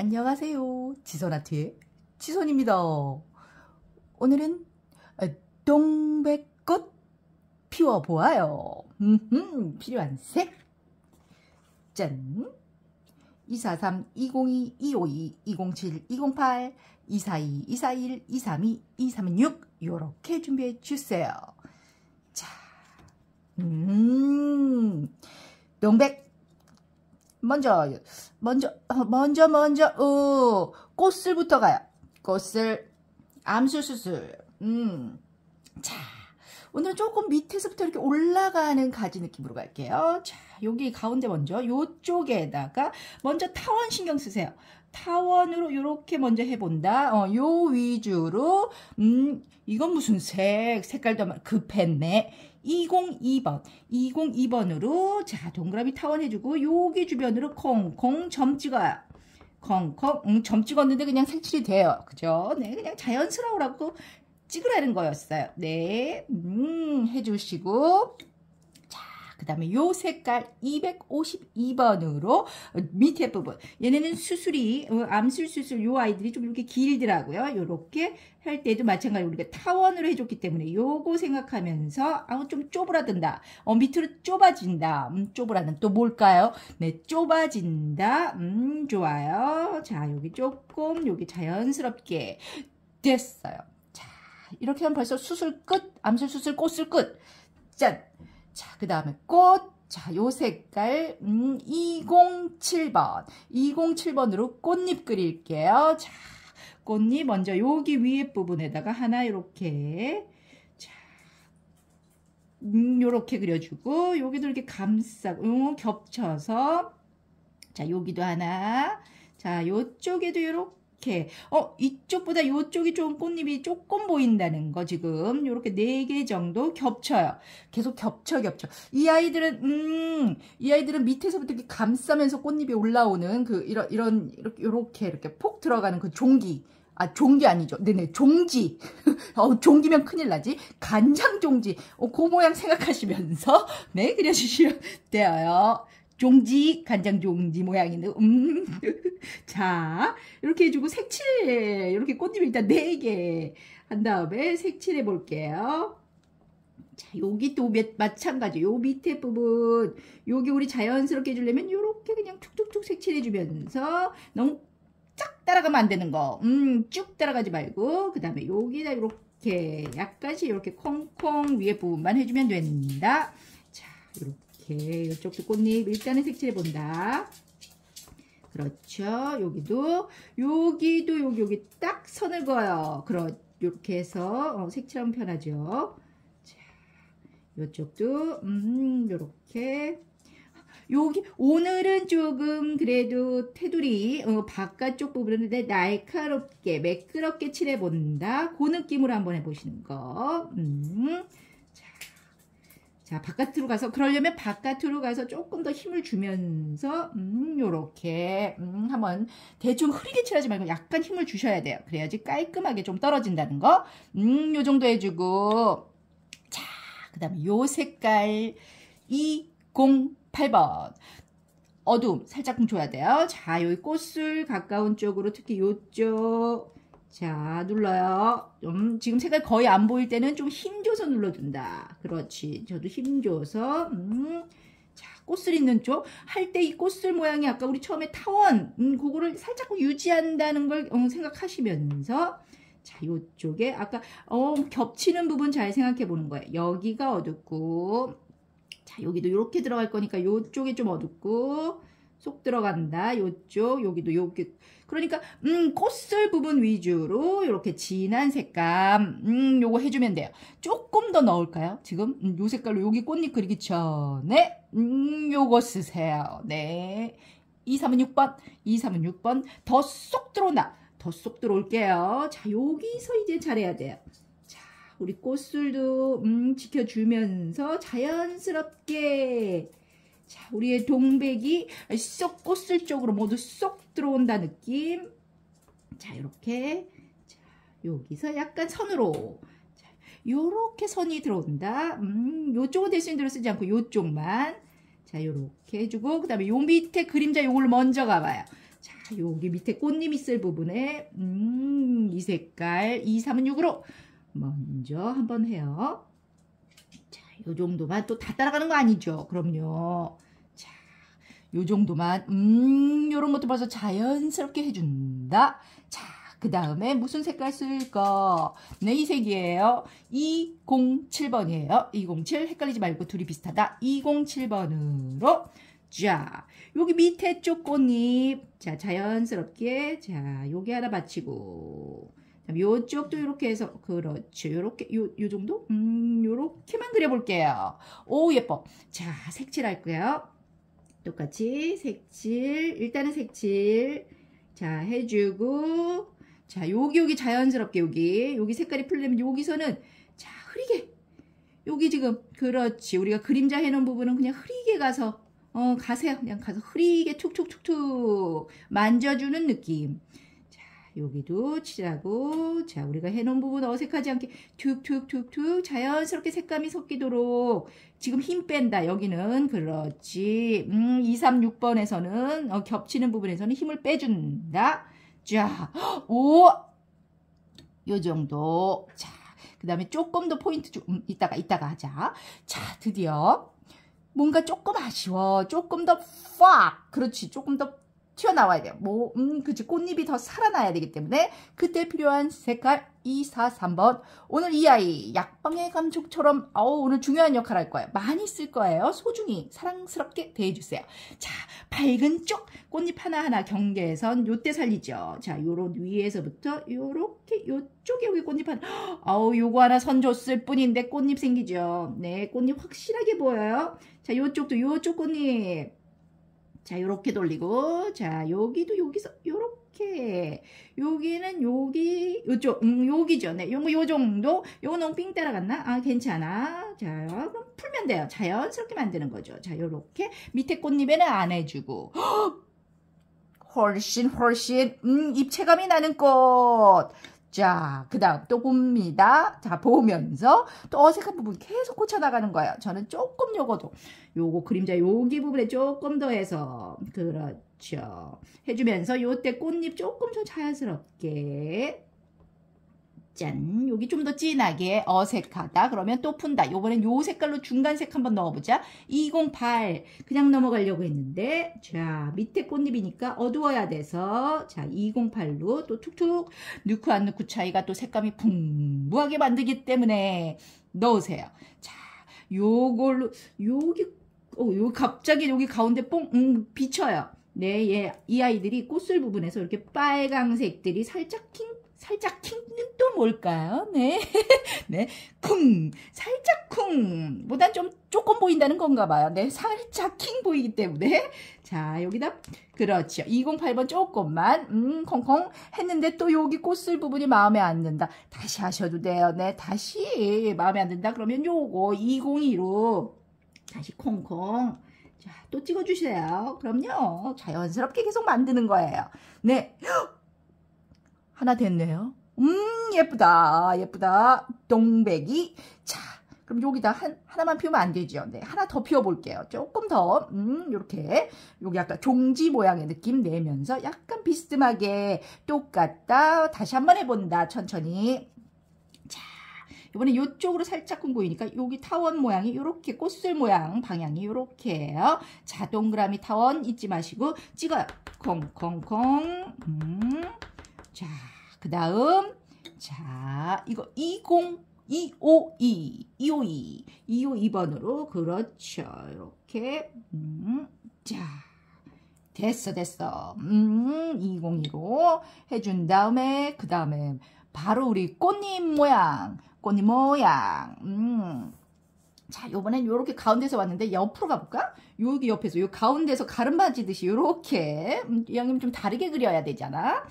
안녕하세요. 지선아트의 지선입니다. 오늘은 동백꽃 피워보아요. 필요한 색. 짠. 243, 202, 252, 207, 208, 242, 241, 232, 236 요렇게 준비해 주세요. 자, 음, 동백 먼저 먼저 먼저 먼저 어, 꽃술부터 가요. 꽃술 암수수술. 음. 자, 오늘 조금 밑에서부터 이렇게 올라가는 가지 느낌으로 갈게요. 자, 여기 가운데 먼저 요쪽에다가 먼저 타원 신경 쓰세요. 타원으로 이렇게 먼저 해본다. 어, 요 위주로 음 이건 무슨 색 색깔도 급했네. 202번 202번으로 자 동그라미 타원 해주고 여기 주변으로 콩콩 점 찍어요. 콩콩 음, 점 찍었는데 그냥 색칠이 돼요. 그죠? 네 그냥 자연스러우라고 찍으라는 거였어요. 네 음, 해주시고 그 다음에 요 색깔 252번으로 밑에 부분 얘네는 수술이 어, 암술 수술 요 아이들이 좀 이렇게 길더라고요. 요렇게 할 때도 마찬가지로 우리가 타원으로 해줬기 때문에 요거 생각하면서 아우 좀 쪼그라든다. 어 밑으로 좁아진다. 음 좁으라는 또 뭘까요? 네 좁아진다. 음 좋아요. 자 여기 조금 여기 자연스럽게 됐어요. 자 이렇게 하면 벌써 수술 끝. 암술 수술 꽃술 끝. 짠. 자, 그 다음에 꽃. 자, 요 색깔, 음, 207번. 207번으로 꽃잎 그릴게요. 자, 꽃잎 먼저 여기 위에 부분에다가 하나 이렇게, 자, 음, 요렇게 그려주고, 여기도 이렇게 감싸고, 음, 겹쳐서, 자, 여기도 하나, 자, 요쪽에도 이렇게, 이렇게 어 이쪽보다 이쪽이 좀 꽃잎이 조금 보인다는 거 지금 이렇게 네 개 정도 겹쳐요. 계속 겹쳐 겹쳐. 이 아이들은 음이 아이들은 밑에서부터 이렇게 감싸면서 꽃잎이 올라오는 그 이런 이런 이렇게 이렇게 이렇게 폭 들어가는 그 종기 아, 종기 아니죠. 네네, 종지. 어, 종기면 큰일 나지. 간장 종지. 어, 그 모양 생각하시면서, 네, 그려주시면 돼요. 종지, 간장 종지 모양인데, 음. 자, 이렇게 해주고 색칠, 이렇게 꽃잎 일단 4개 한 다음에 색칠해 볼게요. 자, 여기 또 몇, 마찬가지. 요 밑에 부분, 여기 우리 자연스럽게 해주려면 요렇게 그냥 툭툭툭 색칠해 주면서 너무 쫙 따라가면 안 되는 거. 음, 쭉 따라가지 말고, 그 다음에 여기다 이렇게 약간씩 이렇게 콩콩 위에 부분만 해주면 된다. 자, 이렇게. 이렇게 이쪽도 꽃잎 일단은 색칠해 본다. 그렇죠. 여기도 여기도 여기 여기 딱 선을 그어요. 그렇 이렇게 해서 어, 색칠하면 편하죠. 자, 이쪽도 음 이렇게 여기 오늘은 조금 그래도 테두리 어, 바깥쪽 부분은 날카롭게 매끄럽게 칠해 본다. 그 느낌으로 한번 해보시는 거. 음. 자, 바깥으로 가서 그러려면 바깥으로 가서 조금 더 힘을 주면서 음, 요렇게 음, 한번 대충 흐리게 칠하지 말고 약간 힘을 주셔야 돼요. 그래야지 깔끔하게 좀 떨어진다는 거. 음, 요 정도 해 주고 자, 그다음에 요 색깔 208번. 어둠 살짝 줘야 돼요. 자, 여기 꽃술 가까운 쪽으로 특히 요쪽 자, 눌러요. 좀 지금 색깔 거의 안 보일 때는 좀 힘줘서 눌러준다. 그렇지. 저도 힘줘서 음. 자, 꽃을 있는 쪽. 할 때 이 꽃을 모양이 아까 우리 처음에 타원, 음, 그거를 살짝 유지한다는 걸 어, 생각하시면서 자, 요쪽에 아까 어, 겹치는 부분 잘 생각해 보는 거예요. 여기가 어둡고 자, 여기도 이렇게 들어갈 거니까 요쪽에 좀 어둡고 쏙 들어간다. 요쪽, 여기도 여기. 그러니까 음, 꽃술 부분 위주로 이렇게 진한 색감 음, 요거 해주면 돼요. 조금 더 넣을까요? 지금 음, 요 색깔로 여기 꽃잎 그리기 전에 음, 요거 쓰세요. 네. 2, 3은 6번, 2, 3은 6번 더 쏙 들어온다. 더 쏙 들어올게요. 자, 여기서 이제 잘해야 돼요. 자, 우리 꽃술도 음, 지켜주면서 자연스럽게 자, 우리의 동백이 쏙 꽃술 쪽으로 모두 쏙 들어온다 느낌. 자, 이렇게. 자, 여기서 약간 선으로. 자, 요렇게 선이 들어온다. 음, 요쪽은 대신대로 쓰지 않고 요쪽만. 자, 요렇게 해주고, 그 다음에 요 밑에 그림자 요걸 먼저 가봐요. 자, 여기 밑에 꽃잎 있을 부분에 음, 이 색깔 2, 3은 6으로 먼저 한번 해요. 자, 요 정도만 또 다 따라가는 거 아니죠? 그럼요. 자, 요 정도만 음, 요런 것도 벌써 자연스럽게 해준다. 자, 그 다음에 무슨 색깔 쓸까? 네, 이 색이에요. 207번이에요. 207 헷갈리지 말고 둘이 비슷하다. 207번으로 자, 여기 밑에 쪽 꽃잎. 자, 자연스럽게. 자, 여기 하나 받치고. 요쪽도 이렇게 해서, 그렇죠. 요렇게, 요, 요 정도? 음, 요렇게만 그려볼게요. 오, 예뻐. 자, 색칠 할게요. 똑같이 색칠. 일단은 색칠. 자, 해주고. 자, 여기, 여기 자연스럽게, 여기. 여기 색깔이 풀리면 여기서는, 자, 흐리게. 여기 지금, 그렇지. 우리가 그림자 해놓은 부분은 그냥 흐리게 가서 어, 가세요. 그냥 가서 흐리게 툭툭툭툭 만져주는 느낌. 자, 여기도 칠하고, 자, 우리가 해놓은 부분 어색하지 않게 툭툭툭툭 자연스럽게 색감이 섞이도록 지금 힘 뺀다. 여기는 그렇지. 음, 2, 3, 6번에서는 어, 겹치는 부분에서는 힘을 빼준다. 자, 오! 요 정도. 자, 그 다음에 조금 더 포인트 좀, 음, 이따가, 이따가 하자. 자, 드디어 뭔가 조금 아쉬워. 조금 더 팍! 그렇지. 조금 더 튀어나와야 돼요. 뭐, 음, 그치. 꽃잎이 더 살아나야 되기 때문에 그때 필요한 색깔 2, 4, 3번. 오늘 이 아이 약방의 감촉처럼 어우, 오늘 중요한 역할 할 거예요. 많이 쓸 거예요. 소중히 사랑스럽게 대해주세요. 자, 밝은 쪽 꽃잎 하나하나 경계선 요때 살리죠. 자, 요런 위에서부터 요렇게 요쪽에 여기 꽃잎 하나 어우, 요거 하나 선 줬을 뿐인데 꽃잎 생기죠. 네, 꽃잎 확실하게 보여요. 자, 요쪽도 요쪽 꽃잎 자, 요렇게 돌리고, 자, 여기도 여기서 요렇게, 여기는 여기, 요쪽, 음, 여기죠. 네, 요거 요 정도, 요거 너무 삥 따라갔나? 아, 괜찮아. 자, 그럼 풀면 돼요. 자연스럽게 만드는 거죠. 자, 요렇게 밑에 꽃잎에는 안 해주고, 훨씬 훨씬, 음, 입체감이 나는 꽃. 자, 그 다음 또 봅니다. 자, 보면서 또 어색한 부분 계속 고쳐나가는 거예요. 저는 조금 요거도, 요거 그림자 여기 부분에 조금 더 해서, 그렇죠. 해주면서 요때 꽃잎 조금 더 자연스럽게 짠. 여기 좀 더 진하게 어색하다. 그러면 또 푼다. 요번엔 요 색깔로 중간색 한번 넣어보자. 208 그냥 넘어가려고 했는데. 자 밑에 꽃잎이니까 어두워야 돼서. 자 208로 또 툭툭. 넣고 안 넣고 차이가 또 색감이 풍부하게 만들기 때문에 넣으세요. 자 요걸로 여기 어, 요 갑자기 여기 가운데 뽕 음, 비쳐요. 네, 예, 이 아이들이 꽃술 부분에서 이렇게 빨강색들이 살짝 킹 살짝 킹은 또 뭘까요? 네. 네. 쿵. 살짝 쿵. 보단 좀 조금 보인다는 건가 봐요. 네. 살짝 킹 보이기 때문에. 자, 여기다. 그렇죠. 208번 조금만. 음, 콩콩 했는데 또 여기 꽃술 부분이 마음에 안 든다. 다시 하셔도 돼요. 네. 다시 마음에 안 든다. 그러면 요거 202로 다시 콩콩. 자, 또 찍어주세요. 그럼요. 자연스럽게 계속 만드는 거예요. 네. 하나 됐네요. 음 예쁘다. 예쁘다. 동백이. 자 그럼 여기다 한, 하나만 피우면 안 되죠? 네 하나 더 피워볼게요. 조금 더 음 요렇게. 여기 약간 종지 모양의 느낌 내면서 약간 비스듬하게 똑같다. 다시 한번 해본다. 천천히. 자 이번에 이쪽으로 살짝 보이니까 여기 타원 모양이 이렇게 꽃술 모양 방향이 이렇게요. 자 동그라미 타원 잊지 마시고 찍어요. 콩콩콩. 음. 자, 그 다음, 자, 이거 20, 252, 252, 252번으로, 그렇죠. 이렇게, 음, 자, 됐어, 됐어. 음, 2025 해준 다음에, 그 다음에, 바로 우리 꽃잎 모양, 꽃잎 모양, 음, 자, 요번엔 요렇게 가운데서 왔는데 옆으로 가볼까? 여기 옆에서 요 가운데서 가름맞이듯이 요렇게 음, 양님 좀 다르게 그려야 되잖아.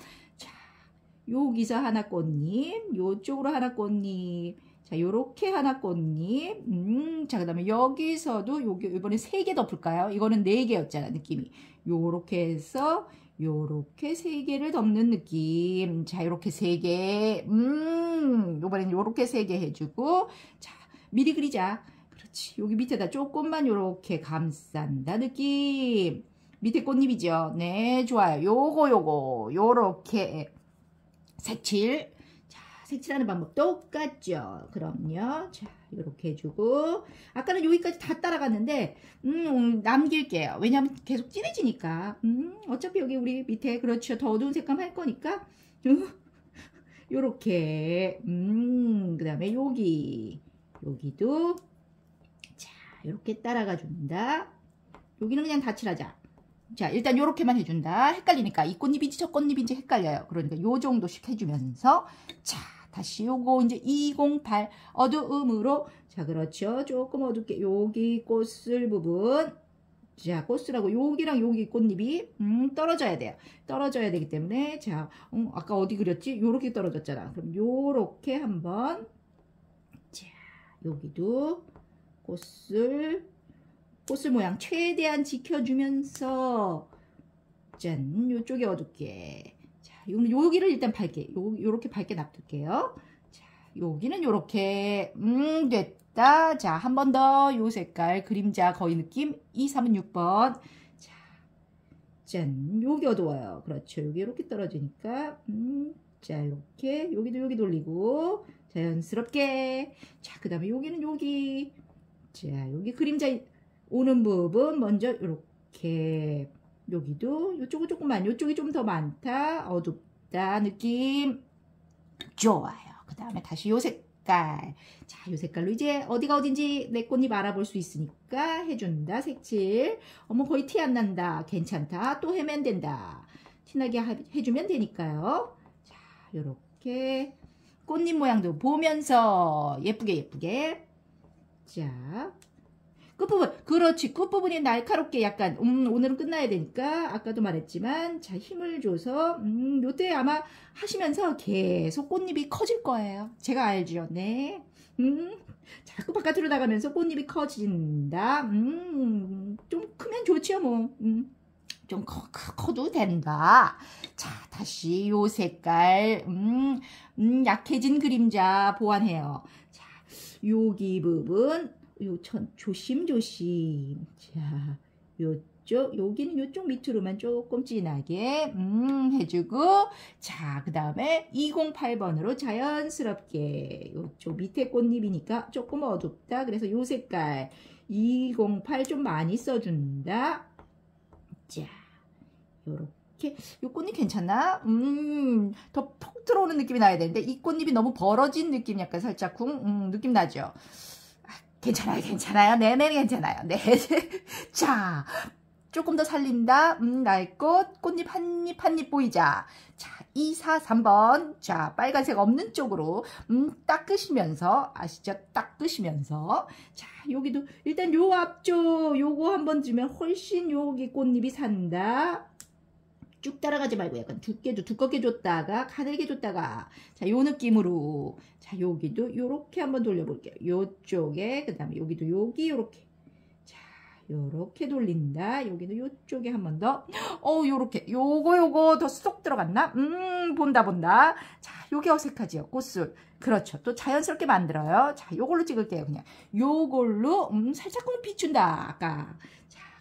여기서 하나 꽃잎, 요쪽으로 하나 꽃잎. 자, 요렇게 하나 꽃잎. 음, 자, 그 다음에 여기서도 여기 이번에 세 개 덮을까요? 이거는 네 개였잖아, 느낌이. 요렇게 해서 요렇게 세 개를 덮는 느낌. 자, 요렇게 세 개. 음, 요번엔 요렇게 세 개 해주고. 자, 미리 그리자. 그렇지. 여기 밑에다 조금만 요렇게 감싼다 느낌. 밑에 꽃잎이죠. 네, 좋아요. 요거, 요거, 요렇게 색칠. 자, 색칠하는 방법 똑같죠. 그럼요. 자, 요렇게 해주고. 아까는 여기까지 다 따라갔는데, 음, 남길게요. 왜냐면 계속 진해지니까. 음, 어차피 여기 우리 밑에, 그렇죠. 더 어두운 색감 할 거니까. 요렇게. 음, 그 다음에 여기. 여기도. 자, 요렇게 따라가 준다. 여기는 그냥 다 칠하자. 자, 일단 요렇게만 해준다. 헷갈리니까 이 꽃잎인지 저 꽃잎인지 헷갈려요. 그러니까 요 정도씩 해주면서 자, 다시 요거 이제 208 어두움으로 자, 그렇죠. 조금 어둡게 여기 꽃을 부분 자, 꽃이라고 여기랑 여기 꽃잎이 음, 떨어져야 돼요. 떨어져야 되기 때문에 자, 음, 아까 어디 그렸지? 요렇게 떨어졌잖아. 그럼 요렇게 한번 자, 여기도 꽃을 꽃을 모양 최대한 지켜주면서 짠 요쪽에 어둡게. 자 여기를 일단 밝게 요, 요렇게 밝게 놔둘게요. 자 여기는 요렇게. 음 됐다. 자 한 번 더. 요 색깔 그림자 거의 느낌. 2, 3은 6번. 자, 짠 여기 어두워요. 그렇죠. 여기 이렇게 떨어지니까. 음, 자 이렇게. 여기도 여기 돌리고. 자연스럽게. 자 그 다음에 여기는 여기. 자 여기 그림자 오는 부분 먼저 이렇게. 여기도 이쪽은 조금만 이쪽이 좀 더 많다. 어둡다. 느낌. 좋아요. 그 다음에 다시 요 색깔. 자요 색깔로 이제 어디가 어딘지 내 꽃잎 알아볼 수 있으니까 해준다 색칠. 어머 거의 티 안 난다. 괜찮다. 또 해면 된다. 티나게 해주면 되니까요. 자 요렇게. 꽃잎 모양도 보면서 예쁘게 예쁘게. 자 끝부분 그렇지 끝부분이 날카롭게 약간 음, 오늘은 끝나야 되니까 아까도 말했지만 자 힘을 줘서 음, 요때 아마 하시면서 계속 꽃잎이 커질 거예요 제가 알죠 네 음, 자꾸 바깥으로 나가면서 꽃잎이 커진다 음, 좀 크면 좋지요 뭐 음. 좀 커, 커 도 된다. 자, 다시 요 색깔, 음, 음, 약해진 그림자 보완해요. 자, 여기 부분, 요천 조심조심. 자, 요쪽, 여기는 요쪽 밑으로만 조금 진하게, 음, 해주고, 자, 그 다음에 208번으로 자연스럽게, 요쪽 밑에 꽃잎이니까 조금 어둡다. 그래서 요 색깔, 208 좀 많이 써준다. 자, 요렇게. 요 꽃잎 괜찮나? 음, 더푹 들어오는 느낌이 나야 되는데, 이 꽃잎이 너무 벌어진 느낌 약간 살짝 쿵, 음, 느낌 나죠? 괜찮아요, 괜찮아요. 네네, 괜찮아요. 네. 자, 조금 더 살린다. 음, 나의 꽃, 꽃잎 한 입, 한 입 보이자. 자, 2, 4, 3번. 자, 빨간색 없는 쪽으로, 음, 닦으시면서, 아시죠? 닦으시면서. 자, 여기도, 일단 요 앞쪽, 요거 한번 주면 훨씬 여기 꽃잎이 산다. 쭉 따라가지 말고 약간 두께 두껍게 줬다가 가늘게 줬다가. 자 요 느낌으로. 자 여기도 요렇게 한번 돌려볼게요. 요쪽에 그 다음에 여기도 여기 요렇게. 자 요렇게 돌린다. 여기도 요쪽에 한 번 더. 어 요렇게. 요거 요거 더 쏙 들어갔나? 음 본다 본다. 자 요게 어색하지요. 꽃술. 그렇죠. 또 자연스럽게 만들어요. 자 요걸로 찍을게요 그냥. 요걸로 음 살짝 콩 비춘다 아까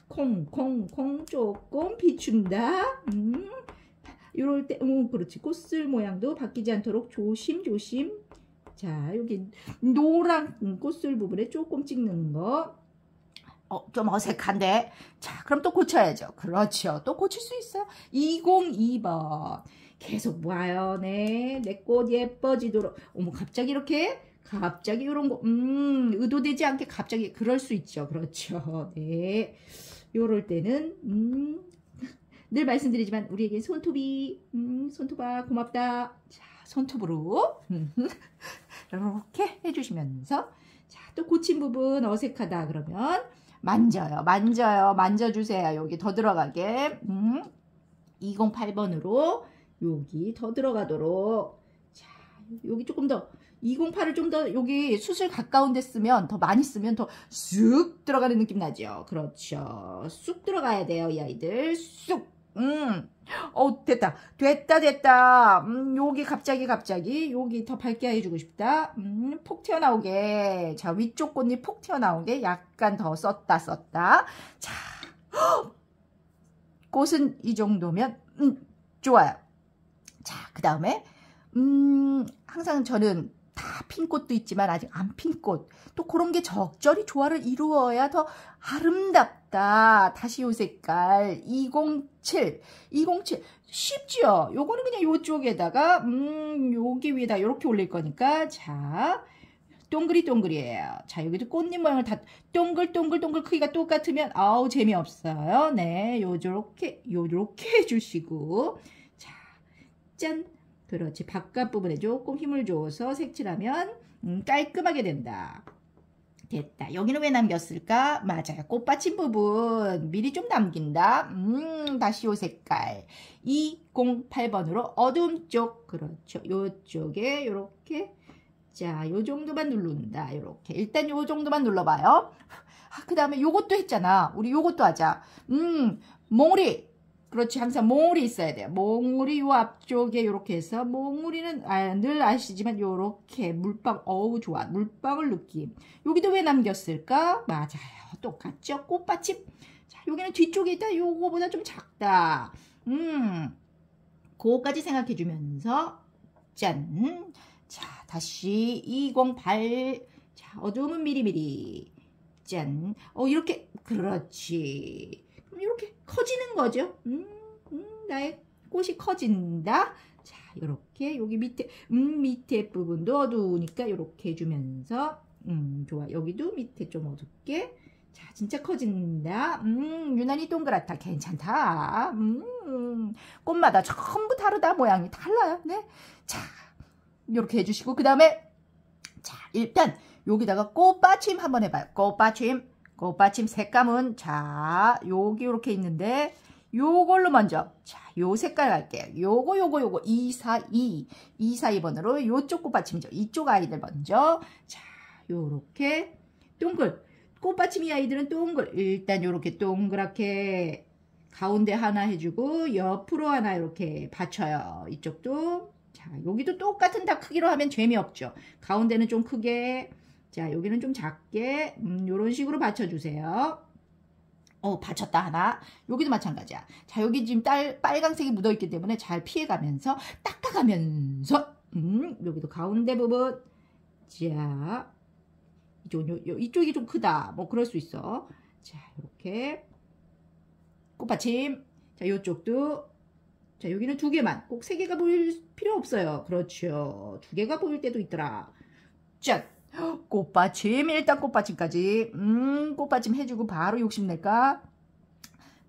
콩, 콩, 콩 조금 비춘다. 음. 이럴 때, 음, 그렇지. 꽃슬 모양도 바뀌지 않도록 조심조심. 자, 여기 노란 꽃슬 부분에 조금 찍는 거. 어, 좀 어색한데. 자, 그럼 또 고쳐야죠. 그렇죠. 또 고칠 수 있어요. 202번. 계속 와요. 네. 내 꽃 예뻐지도록. 어머, 갑자기 이렇게 갑자기 이런 거, 음, 의도되지 않게 갑자기 그럴 수 있죠. 그렇죠. 네. 요럴 때는 음, 늘 말씀드리지만 우리에게 손톱이 음, 손톱아 고맙다. 자, 손톱으로 이렇게 해주시면서 자, 또 고친 부분 어색하다 그러면 만져요. 만져요. 만져주세요. 여기 더 들어가게. 음, 208번으로 여기 더 들어가도록 자, 여기 조금 더 208을 좀 더 여기 수술 가까운 데 쓰면 더 많이 쓰면 더 쑥 들어가는 느낌 나죠. 그렇죠. 쑥 들어가야 돼요. 이 아이들. 쑥. 음. 어 됐다. 됐다 됐다. 음, 여기 갑자기 갑자기 여기 더 밝게 해주고 싶다. 음, 폭 튀어나오게. 자 위쪽 꽃잎 폭 튀어나오게 약간 더 썼다 썼다. 자. 꽃은 이 정도면 음, 좋아요. 자, 그 다음에 음, 항상 저는 다 핀 꽃도 있지만 아직 안 핀 꽃. 또 그런 게 적절히 조화를 이루어야 더 아름답다. 다시 요 색깔 207. 207. 쉽지요? 요거는 그냥 요쪽에다가 음, 여기 위에다 이렇게 올릴 거니까 자, 동그리 동그리예요. 자, 여기도 꽃잎 모양을 다 동글 동글 동글 크기가 똑같으면 아우 재미없어요. 네, 요렇게 요렇게 해주시고 자, 짠. 그렇지. 바깥 부분에 조금 힘을 줘서 색칠하면 음, 깔끔하게 된다. 됐다. 여기는 왜 남겼을까? 맞아요. 꽃받침 부분 미리 좀 남긴다. 음, 다시 요 색깔. 208번으로 어두움 쪽. 그렇죠. 요쪽에 요렇게 자, 요 정도만 누른다. 요렇게. 일단 요 정도만 눌러봐요. 아, 그 다음에 요것도 했잖아. 우리 요것도 하자. 음, 몽우리. 그렇지. 항상 몽우리 있어야 돼요. 몽우리 요 앞쪽에 요렇게 해서 몽우리는 아, 늘 아시지만 요렇게 물방 어우 좋아. 물방울 느낌. 여기도 왜 남겼을까? 맞아요. 똑같죠. 꽃받침. 자, 여기는 뒤쪽에 있다. 요거보다 좀 작다. 음. 그거까지 생각해 주면서 짠. 자, 다시 208. 자, 어두움은 미리미리. 짠. 어, 이렇게. 그렇지. 이렇게 커지는 거죠. 음, 음, 나의 꽃이 커진다. 자, 이렇게 여기 밑에 음, 밑에 부분도 어두우니까 이렇게 해주면서 음, 좋아. 여기도 밑에 좀 어둡게. 자, 진짜 커진다. 음, 유난히 동그랗다. 괜찮다. 음, 꽃마다 전부 다르다. 모양이 달라요. 네. 자, 이렇게 해주시고 그 다음에 자 일단 여기다가 꽃받침 한번 해봐요. 꽃받침 꽃받침 색감은 자 여기 이렇게 있는데 요걸로 먼저 자 요 색깔 갈게요. 요거 요거 요거 242 242번으로 요쪽 꽃받침이죠. 이쪽 아이들 먼저 자 요렇게 동글 꽃받침이 아이들은 동글 일단 요렇게 동그랗게 가운데 하나 해주고 옆으로 하나 이렇게 받쳐요. 이쪽도 자, 여기도 똑같은 다 크기로 하면 재미없죠. 가운데는 좀 크게, 자, 여기는 좀 작게, 음, 요런 식으로 받쳐주세요. 어, 받쳤다 하나. 여기도 마찬가지야. 자, 여기 지금 딸, 빨강색이 묻어있기 때문에 잘 피해가면서, 닦아가면서, 음, 여기도 가운데 부분. 자, 이쪽, 요, 요, 이쪽이 좀 크다. 뭐, 그럴 수 있어. 자, 이렇게. 꽃받침. 자, 요쪽도 자, 여기는 두 개만. 꼭 세 개가 보일 필요 없어요. 그렇죠. 두 개가 보일 때도 있더라. 짠! 꽃받침. 일단 꽃받침까지. 음, 꽃받침 해주고 바로 욕심낼까?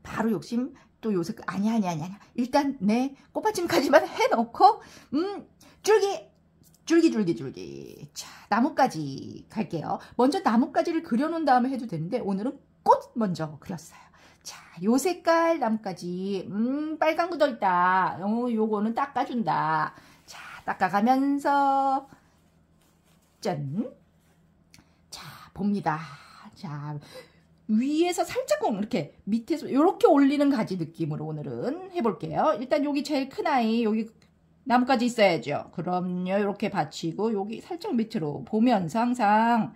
바로 욕심. 또 요새, 아니, 아니, 아니, 아니. 일단, 네. 꽃받침까지만 해놓고, 음, 줄기. 줄기, 줄기, 줄기. 자, 나뭇가지 갈게요. 먼저 나뭇가지를 그려놓은 다음에 해도 되는데, 오늘은 꽃 먼저 그렸어요. 자, 요 색깔 나뭇가지. 음, 빨강 묻어있다. 어, 요거는 닦아준다. 자, 닦아가면서, 짠. 자, 봅니다. 자, 위에서 살짝 이렇게 밑에서 이렇게 올리는 가지 느낌으로 오늘은 해볼게요. 일단 여기 제일 큰 아이 여기 나뭇가지 있어야죠. 그럼요. 이렇게 받치고 여기 살짝 밑으로 보면서 항상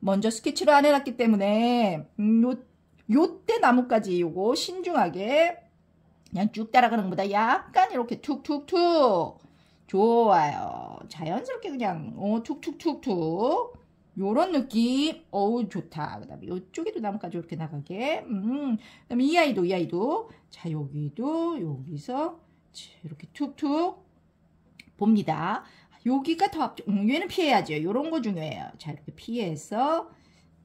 먼저 스케치를 안 해놨기 때문에 음, 요 요때 나뭇가지 요거 신중하게 그냥 쭉 따라가는 것보다 약간 이렇게 툭툭툭 좋아요. 자연스럽게 그냥 어, 툭툭툭툭 요런 느낌 어우 좋다. 그 다음에 요쪽에도 나뭇가지 이렇게 나가게 음, 이 아이도 이 아이도 자 여기도 여기서 이렇게 툭툭 봅니다. 여기가 더 앞쪽 음, 얘는 피해야죠. 요런 거 중요해요. 자 이렇게 피해서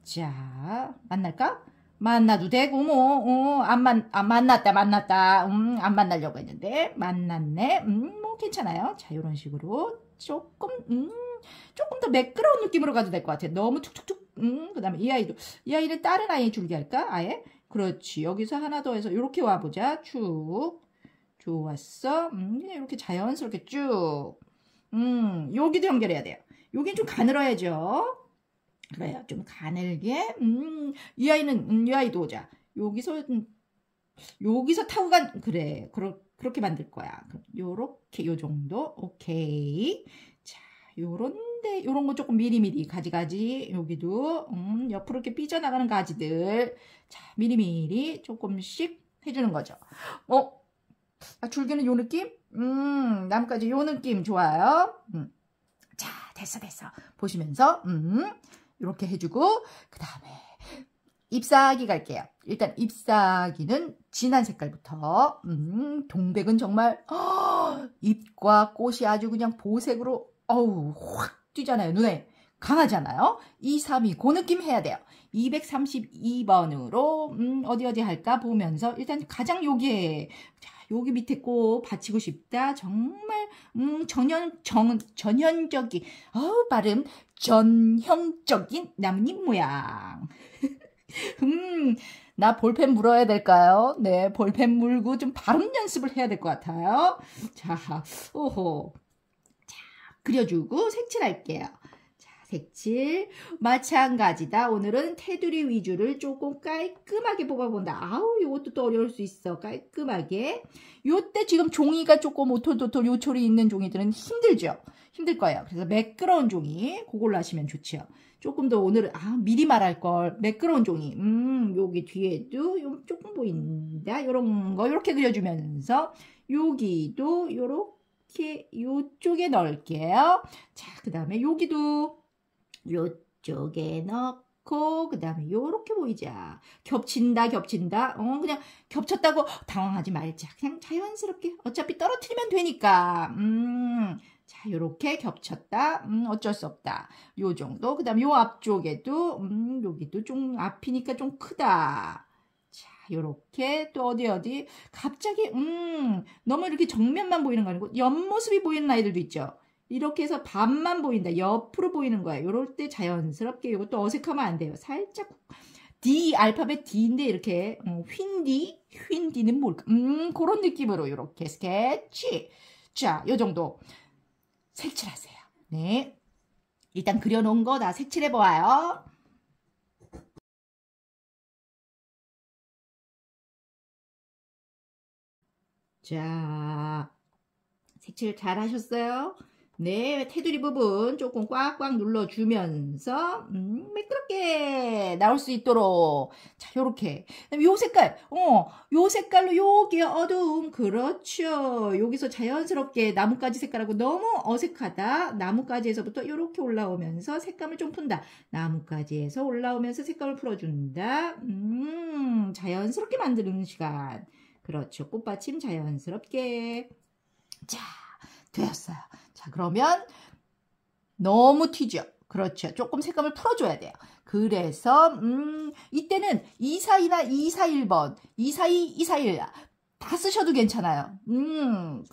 자 만날까? 만나도 되고 뭐안 어, 만, 안 만났다 만났다 음, 안 만나려고 했는데 만났네 음, 뭐 괜찮아요 자 이런 식으로 조금 음, 조금 더 매끄러운 느낌으로 가도 될 것 같아요 너무 툭툭툭 음, 그 다음에 이 아이도 이 아이를 다른 아이 줄게 할까 아예 그렇지 여기서 하나 더 해서 이렇게 와보자 쭉 좋았어 음, 그냥 이렇게 자연스럽게 쭉 음, 여기도 연결해야 돼요 여긴 좀 가늘어야죠 그래요. 좀 가늘게. 음, 이 아이는, 음, 이 아이도 오자. 여기서, 음, 여기서 타고 간, 그래. 그러, 그렇게 만들 거야. 요렇게, 요 정도. 오케이. 자, 요런 데, 요런 거 조금 미리미리 가지가지. 여기도, 음, 옆으로 이렇게 삐져나가는 가지들. 자, 미리미리 조금씩 해주는 거죠. 어? 아, 줄기는 요 느낌? 음, 나뭇가지 요 느낌 좋아요. 음. 자, 됐어, 됐어. 보시면서, 음, 이렇게 해주고, 그 다음에, 잎사귀 갈게요. 일단 잎사귀는 진한 색깔부터, 음, 동백은 정말, 허, 잎과 꽃이 아주 그냥 보색으로, 어우, 확 뛰잖아요. 눈에. 강하잖아요. 2, 3, 2, 그 느낌 해야 돼요. 232번으로, 음, 어디 어디 할까 보면서, 일단 가장 여기에, 자, 여기 밑에 꼭 받치고 싶다. 정말 음, 전현 정 전현적인 어 발음 전형적인 나뭇잎 모양. 음, 나 볼펜 물어야 될까요? 네, 볼펜 물고 좀 발음 연습을 해야 될 것 같아요. 자, 오호. 자, 그려주고 색칠할게요. 색칠 마찬가지다. 오늘은 테두리 위주를 조금 깔끔하게 뽑아본다. 아우 이것도 또 어려울 수 있어. 깔끔하게. 요때 지금 종이가 조금 오톨도톨 요철이 있는 종이들은 힘들죠. 힘들 거예요. 그래서 매끄러운 종이 그걸로 하시면 좋죠. 조금 더 오늘은 아 미리 말할 걸 매끄러운 종이 음 여기 뒤에도 요 조금 보인다 요런 거 요렇게 그려주면서 여기도 요렇게 요쪽에 넣을게요. 자, 그 다음에 여기도 요쪽에 넣고 그 다음에 요렇게 보이자 겹친다 겹친다 어 그냥 겹쳤다고 당황하지 말자 그냥 자연스럽게 어차피 떨어뜨리면 되니까 음 자, 요렇게 겹쳤다. 음, 어쩔 수 없다. 요 정도. 그 다음에 요 앞쪽에도, 음, 여기도 좀 앞이니까 좀 크다. 자, 요렇게 또 어디 어디 갑자기, 음, 너무 이렇게 정면만 보이는 거 아니고 옆모습이 보이는 아이들도 있죠. 이렇게 해서 반만 보인다. 옆으로 보이는 거야. 이럴 때 자연스럽게 이것도 어색하면 안 돼요. 살짝 D 알파벳 D인데 이렇게 음, 휜디 휜디는 뭘까? 음 그런 느낌으로 이렇게 스케치. 자, 요 정도 색칠하세요. 네. 일단 그려놓은 거 다 색칠해 보아요. 자, 색칠 잘 하셨어요? 네, 테두리 부분 조금 꽉꽉 눌러주면서 음, 매끄럽게 나올 수 있도록 자, 요렇게 요 색깔, 어, 요 색깔로 요게 어두움 그렇죠. 여기서 자연스럽게 나뭇가지 색깔하고 너무 어색하다. 나뭇가지에서부터 요렇게 올라오면서 색감을 좀 푼다. 나뭇가지에서 올라오면서 색감을 풀어준다. 음, 자연스럽게 만드는 시간. 그렇죠. 꽃받침 자연스럽게. 자, 되었어요. 자, 그러면 너무 튀죠. 그렇죠. 조금 색감을 풀어줘야 돼요. 그래서 음, 이때는 241이나 241번, 242, 241다 쓰셔도 괜찮아요. 음,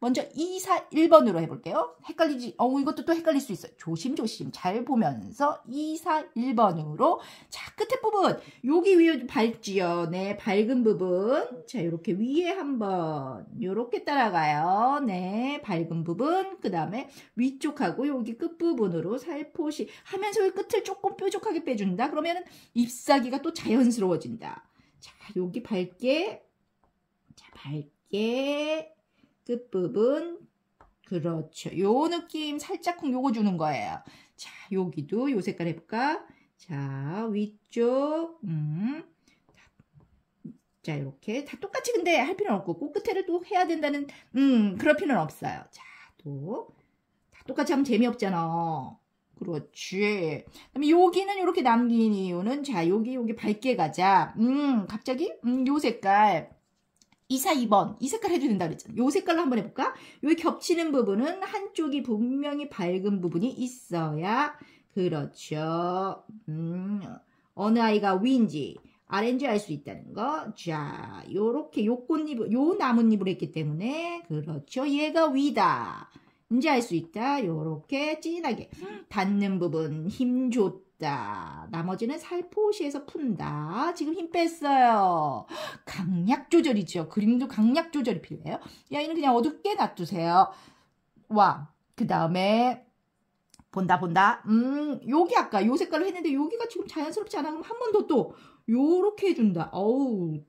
먼저 2, 4, 1번으로 해볼게요. 헷갈리지, 어, 이것도 또 헷갈릴 수 있어요. 조심조심 잘 보면서 2, 4, 1번으로. 자, 끝에 부분. 여기 위에 밝지요. 네, 밝은 부분. 자, 이렇게 위에 한번. 이렇게 따라가요. 네, 밝은 부분. 그 다음에 위쪽하고 여기 끝부분으로 살포시 하면서 이 끝을 조금 뾰족하게 빼준다. 그러면 잎사귀가 또 자연스러워진다. 자, 여기 밝게. 자, 밝게. 끝부분 그렇죠. 요 느낌 살짝쿵 요거 주는 거예요. 자, 여기도 요 색깔 해볼까? 자, 위쪽 음. 자, 이렇게 다 똑같이 근데 할 필요는 없고 꼭 끝에를 또 해야 된다는 음, 그럴 필요는 없어요. 자, 또 다 똑같이 하면 재미없잖아. 그렇지. 그다음에 여기는 이렇게 남긴 이유는 자, 여기 여기 밝게 가자. 음, 갑자기 음, 요 색깔 2사 2번 이 색깔 해도 된다 그랬잖아. 요 색깔로 한번 해볼까? 요 겹치는 부분은 한쪽이 분명히 밝은 부분이 있어야 그렇죠. 음, 어느 아이가 위인지 아래인지 알 수 있다는 거. 자, 요렇게 요 꽃잎, 요 나뭇잎을 했기 때문에 그렇죠. 얘가 위다. 이제 알 수 있다. 요렇게 진하게 닿는 부분 힘 좋다. 자, 나머지는 살포시에서 푼다. 지금 힘 뺐어요. 강약 조절이죠. 그림도 강약 조절이 필요해요. 야, 이는 그냥 어둡게 놔두세요. 와, 그 다음에 본다 본다. 음, 여기 아까 요 색깔로 했는데 여기가 지금 자연스럽지 않아. 그럼 한 번 더 또 요렇게 해준다. 어우,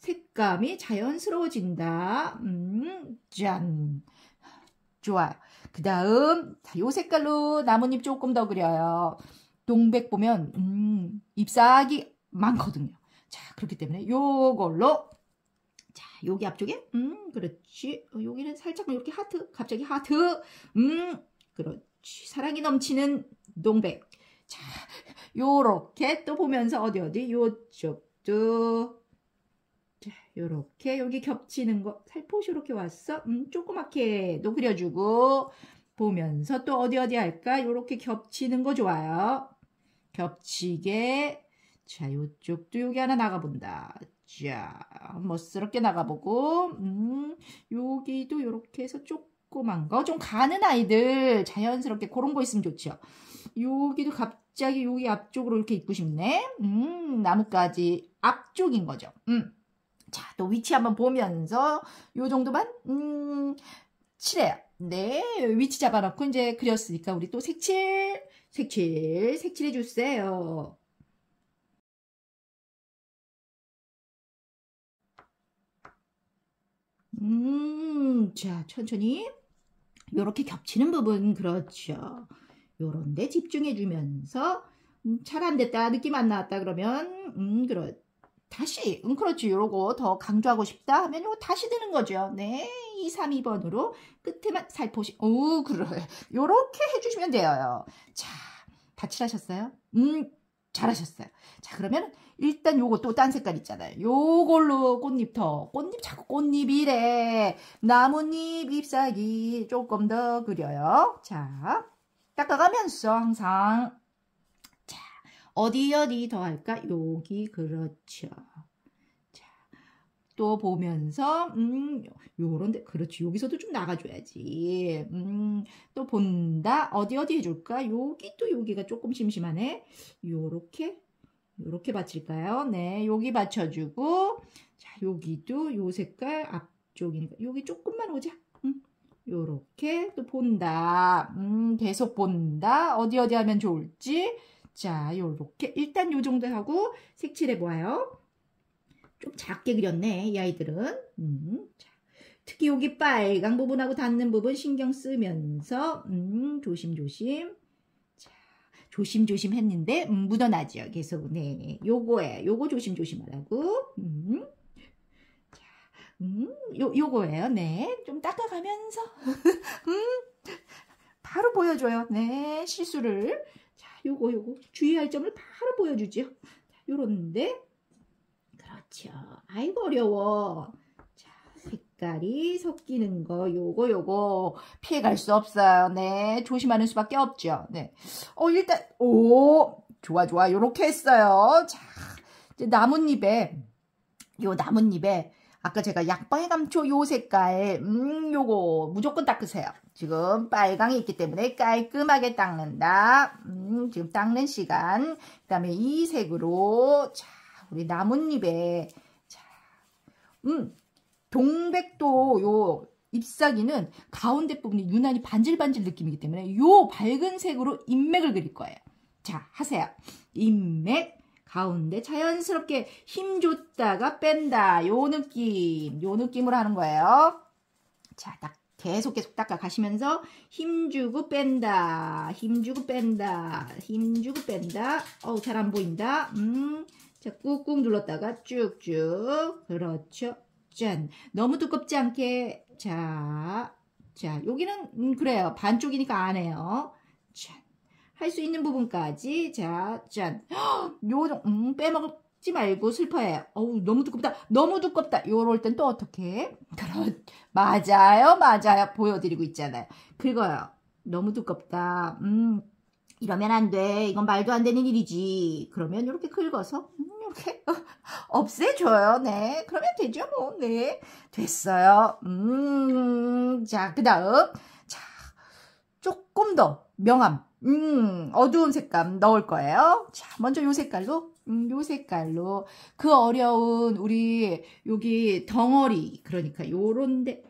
색감이 자연스러워진다. 음, 짠. 좋아요. 그 다음, 요 색깔로 나뭇잎 조금 더 그려요. 동백 보면 음, 잎사귀 많거든요. 자, 그렇기 때문에 요걸로 자, 여기 앞쪽에 음, 그렇지. 어, 여기는 살짝 이렇게 하트, 갑자기 하트. 음, 그렇지. 사랑이 넘치는 동백. 자, 요렇게 또 보면서 어디 어디 요쪽도 자, 요렇게 여기 겹치는 거 살포시 이렇게 왔어. 음, 조그맣게도 그려주고 보면서 또 어디 어디 할까? 요렇게 겹치는 거 좋아요. 겹치게 자, 요쪽도 여기 하나 나가본다. 자, 멋스럽게 나가보고, 음, 여기도 요렇게 해서 조그만 거, 좀 가는 아이들, 자연스럽게 그런 거 있으면 좋죠. 여기도 갑자기 여기 앞쪽으로 이렇게 입고 싶네. 음, 나뭇가지 앞쪽인 거죠. 음. 자, 또 위치 한번 보면서 요 정도만, 음, 칠해요. 네, 위치 잡아놓고 이제 그렸으니까 우리 또 색칠, 색칠, 색칠해 주세요. 음, 자, 천천히. 요렇게 겹치는 부분, 그렇죠. 요런데 집중해 주면서, 음, 잘 안 됐다, 느낌 안 나왔다, 그러면, 음, 그렇, 다시, 음, 그렇지. 요러고 더 강조하고 싶다 하면 요거 다시 드는 거죠. 네, 2, 3, 2번으로 끝에만 살포시, 오, 그래. 요렇게 해주시면 돼요. 자, 다 칠하셨어요? 음, 잘하셨어요. 자, 그러면 일단 요거 또 딴 색깔 있잖아요. 요걸로 꽃잎 더. 꽃잎 자꾸 꽃잎이래. 나뭇잎 잎사귀 조금 더 그려요. 자, 닦아가면서 항상 자, 어디 어디 더 할까? 여기 그렇죠. 자, 또 보면서 음, 요런데 그렇지. 여기서도 좀 나가줘야지. 음, 또 본다. 어디 어디 해줄까? 여기 또 여기가 조금 심심하네. 요렇게 요렇게 받칠까요? 네, 여기 받쳐주고 자, 여기도 요 색깔 앞쪽이니까 여기 조금만 오자. 음, 요렇게 또 본다. 음, 계속 본다. 어디 어디 하면 좋을지. 자, 요렇게 일단 요 정도 하고 색칠해 보아요. 좀 작게 그렸네, 이 아이들은. 음, 자, 특히 여기 빨강 부분하고 닿는 부분 신경 쓰면서 음, 조심조심. 자, 조심조심 했는데 음, 묻어나죠. 계속 네, 요거에 요거 조심조심 하라고. 음. 자, 음, 요 요거예요. 네, 좀 닦아가면서 음, 바로 보여줘요. 네, 실수를. 자, 요거 요거 주의할 점을 바로 보여주죠. 자, 요런데 그렇죠. 아이고 어려워. 자, 색깔이 섞이는 거 요거 요거 피해갈 수 없어요. 네, 조심하는 수밖에 없죠. 네. 어 일단 오 좋아 좋아 요렇게 했어요. 자, 이제 나뭇잎에 요 나뭇잎에 아까 제가 약방의 감초 요 색깔 음 요거 무조건 닦으세요. 지금 빨강이 있기 때문에 깔끔하게 닦는다. 음 지금 닦는 시간. 그 다음에 이 색으로 자 우리 나뭇잎에 자, 음 동백도 요 잎사귀는 가운데 부분이 유난히 반질반질 느낌이기 때문에 요 밝은 색으로 인맥을 그릴 거예요. 자, 하세요. 인맥 가운데 자연스럽게 힘 줬다가 뺀다. 요 느낌, 요 느낌으로 하는 거예요. 자, 딱 계속 계속 닦아 가시면서 힘 주고 뺀다. 힘 주고 뺀다. 힘 주고 뺀다. 어우, 잘 안 보인다. 음. 자, 꾹꾹 눌렀다가 쭉쭉. 그렇죠. 짠. 너무 두껍지 않게. 자, 자, 여기는, 음, 그래요. 반쪽이니까 안 해요. 짠. 할 수 있는 부분까지. 자, 짠. 요, 정 음, 빼먹지 말고 슬퍼해요. 어우, 너무 두껍다. 너무 두껍다. 요럴 땐 또 어떻게? 그렇, 맞아요. 맞아요. 보여드리고 있잖아요. 긁어요. 너무 두껍다. 음, 이러면 안 돼. 이건 말도 안 되는 일이지. 그러면 이렇게 긁어서 음, 이렇게 없애줘요. 네. 그러면 되죠. 뭐. 네. 됐어요. 음. 자, 그 다음. 자, 조금 더 명암. 음, 어두운 색감 넣을 거예요. 자, 먼저 요 색깔로. 음, 요 색깔로. 그 어려운 우리 여기 덩어리. 그러니까 요런데.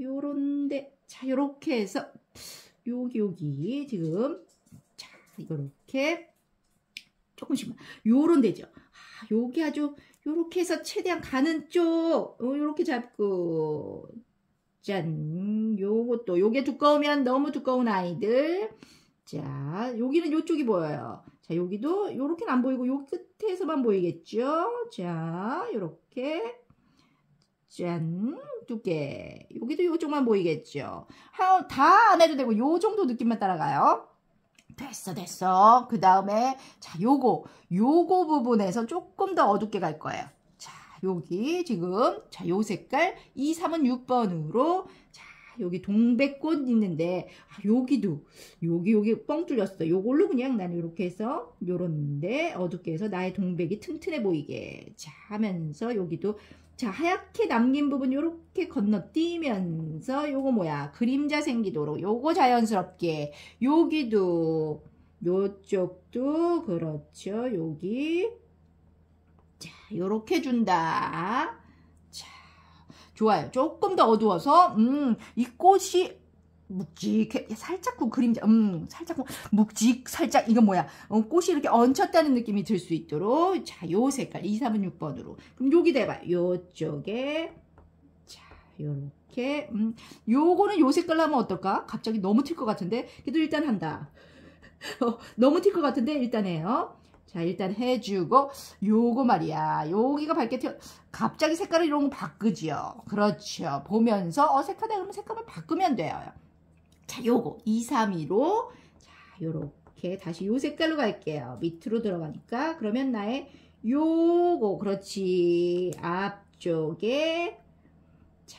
요런데. 자, 요렇게 해서 여기 여기 지금 자, 이렇게 조금씩만 요런 데죠. 아, 여기 아주 요렇게 해서 최대한 가는 쪽 어, 요렇게 잡고 짠 요것도 요게 두꺼우면 너무 두꺼운 아이들 자, 여기는 요쪽이 보여요. 자, 여기도 요렇게는 안 보이고 요 끝에서만 보이겠죠? 자, 요렇게 짠, 두께. 여기도 요쪽만 보이겠죠? 다 안 해도 되고 요 정도 느낌만 따라가요. 됐어, 됐어. 그 다음에 자, 요거, 요거 부분에서 조금 더 어둡게 갈 거예요. 자, 여기 지금 자, 요 색깔 2, 3은 6번으로 자, 여기 동백꽃 있는데 아, 여기도 여기 여기 뻥 뚫렸어. 요걸로 그냥 나는 이렇게 해서 요런데 어둡게 해서 나의 동백이 튼튼해 보이게. 자 하면서 여기도 자 하얗게 남긴 부분 요렇게 건너뛰면서 요거 뭐야? 그림자 생기도록 요거 자연스럽게. 여기도 요쪽도 그렇죠. 여기. 자 요렇게 준다 좋아요. 조금 더 어두워서 음, 이 꽃이 묵직해. 살짝 그 그림자 음 살짝 묵직 살짝 이건 뭐야? 어, 꽃이 이렇게 얹혔다는 느낌이 들 수 있도록. 자 요 색깔 2, 3, 6번으로. 그럼 여기 대봐. 요쪽에 자 요렇게 음 요거는 요 색깔로 하면 어떨까? 갑자기 너무 튈 것 같은데? 그래도 일단 한다. 어, 너무 튈 것 같은데? 일단 해요 자 일단 해주고 요거 말이야. 여기가 밝게 튀어 갑자기 색깔을 이런 거 바꾸지요. 그렇죠. 보면서 어색하다. 그러면 색감을 바꾸면 돼요. 자 요거. 2, 3, 2로. 자 요렇게 다시 요 색깔로 갈게요. 밑으로 들어가니까. 그러면 나의 요거. 그렇지. 앞쪽에. 자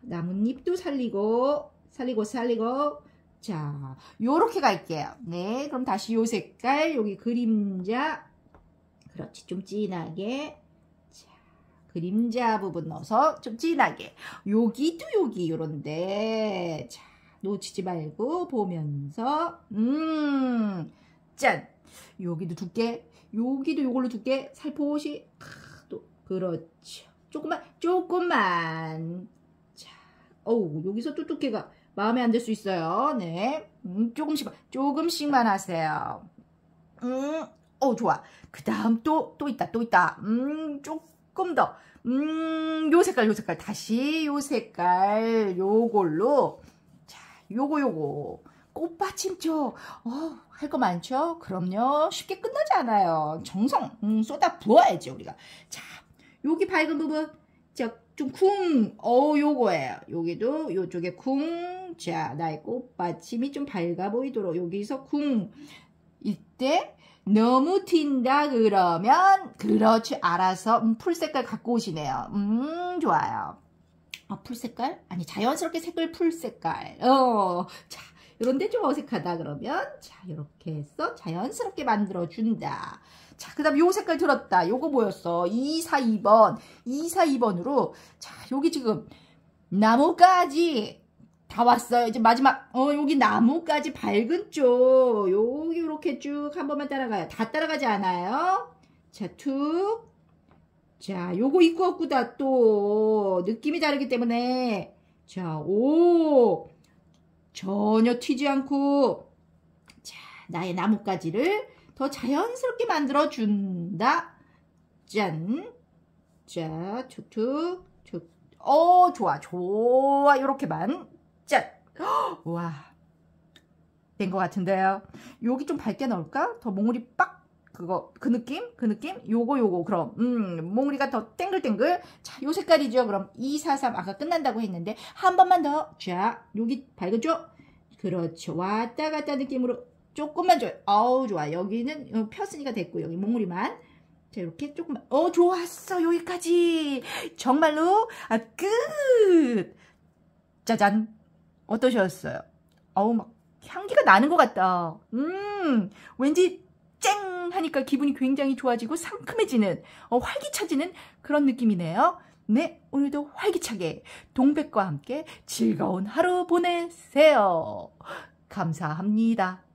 나뭇잎도 살리고 살리고 살리고 자, 요렇게 갈게요. 네, 그럼 다시 요 색깔, 여기 그림자. 그렇지, 좀 진하게. 자, 그림자 부분 넣어서 좀 진하게. 여기도 여기 요런데. 자, 놓치지 말고 보면서. 음, 짠. 여기도 두께. 여기도 요걸로 두께. 살포시. 또, 그렇죠. 조금만, 조금만. 자, 어우, 여기서 또 두께가. 마음에 안 들 수 있어요. 네. 음, 조금씩, 조금씩만 하세요. 음, 어, 좋아. 그 다음 또, 또 있다, 또 있다. 음, 조금 더. 음, 요 색깔, 요 색깔. 다시 요 색깔, 요걸로. 자, 요거, 요거. 꽃받침죠. 어, 할 거 많죠? 그럼요. 쉽게 끝나지 않아요. 정성, 음, 쏟아 부어야지, 우리가. 자, 여기 밝은 부분. 자, 좀 쿵, 어, 요거예요. 여기도 요쪽에 쿵. 자, 나의 꽃받침이 좀 밝아 보이도록 여기서 쿵. 이때 너무 튄다 그러면 그렇지 알아서 음, 풀 색깔 갖고 오시네요. 음, 좋아요. 아, 풀 색깔? 아니, 자연스럽게 색을 풀 색깔. 어, 자, 이런데 좀 어색하다 그러면 자, 이렇게 해서 자연스럽게 만들어 준다. 자, 그 다음 요 색깔 들었다. 요거 뭐였어? 2, 4, 2번. 2, 4, 2번으로. 자, 여기 지금 나무까지 다 왔어요. 이제 마지막, 어, 여기 나무까지 밝은 쪽. 여기 이렇게 쭉 한 번만 따라가요. 다 따라가지 않아요? 자, 툭. 자, 요거 있고 없고다 또. 느낌이 다르기 때문에. 자, 오. 전혀 튀지 않고. 자, 나의 나뭇가지를 더 자연스럽게 만들어준다. 짠. 자, 툭툭, 툭. 어, 좋아, 좋아. 이렇게만. 짠. 와. 된 것 같은데요. 여기 좀 밝게 넣을까? 더 몽우리 빡. 그거, 그 느낌? 그 느낌? 요거, 요거, 그럼. 음, 몽우리가 더 땡글땡글. 자, 요 색깔이죠. 그럼 2, 4, 3. 아까 끝난다고 했는데, 한 번만 더. 자, 여기 밝은죠? 그렇죠. 왔다 갔다 느낌으로 조금만 줘요. 어우 좋아. 여기는 어, 폈으니까 됐고 여기 몽우리만. 자 이렇게 조금만. 어 좋았어. 여기까지. 정말로 아 끝. 짜잔. 어떠셨어요? 어우 막 향기가 나는 것 같다. 음 왠지 쨍 하니까 기분이 굉장히 좋아지고 상큼해지는 어, 활기차지는 그런 느낌이네요. 네, 오늘도 활기차게 동백과 함께 즐거운 하루 보내세요. 감사합니다.